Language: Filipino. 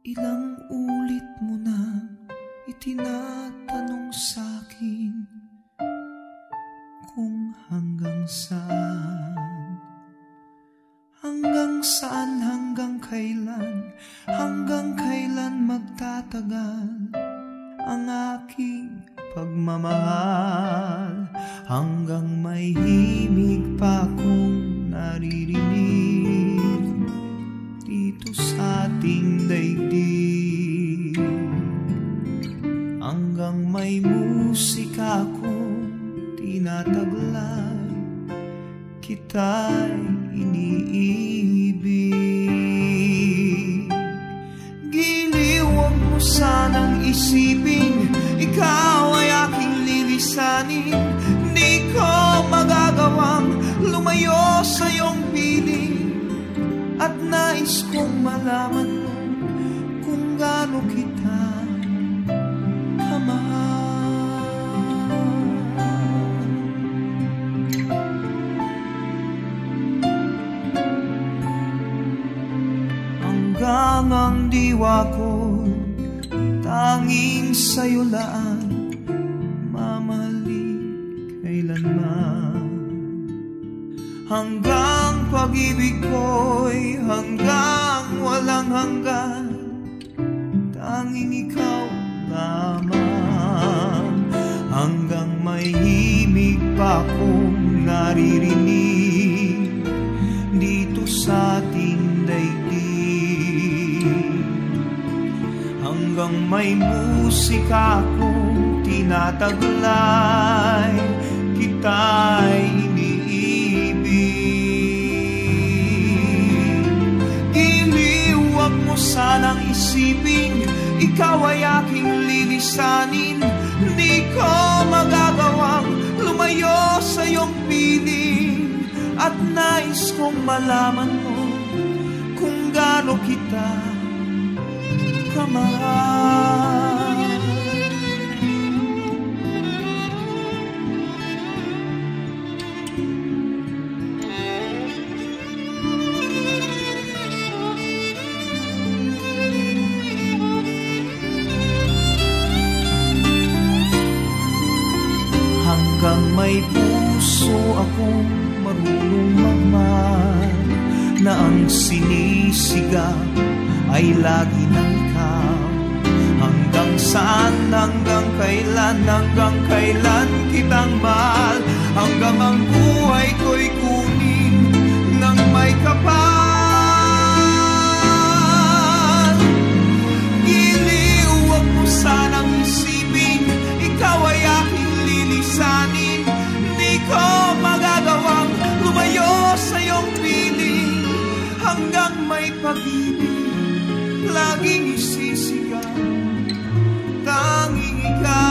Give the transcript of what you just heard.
Ilang ulit mo na itinatanong sa'kin kung hanggang saan. Hanggang saan, hanggang kailan, hanggang kailan magtatagal ang aking pagmamahal hanggang may himig pa kong naririnig daigdig hanggang may musika kong tinataglay kita'y iniibig. Giliw huwag mo sanang isipin Ikaw ay aking lilisanin. Di ko magagawang lumayo sa iyong piling At nais kong malaman mo gaano kita kamahal Hanggang ang diwa ko Tanging sa'yo lang Mamahalin kailanman. Hanggang pag-ibig ko'y Hanggang walang hanggan Tanging ikaw lamang. Hanggang may himig pa kong naririnig Dito sa ating daigdig. Hanggang may musika kong tinataglay Kita'y iniibig. Giliw, huwag mo sanang isipin Ikaw ay aking lilisanin Di ko magagawang lumayo sa iyong piling. At nais kong malaman mo Kung gaano kita kamahal Hanggang may puso akong marunong magmahal Na ang sinisigaw ay lagi ng ikaw. Hanggang saan, hanggang kailan, hanggang kailan kitang mahal. Hanggang ang buhay ko'y kunin ng may kapal pag-ibig Laging isisigaw. Tanging ikaw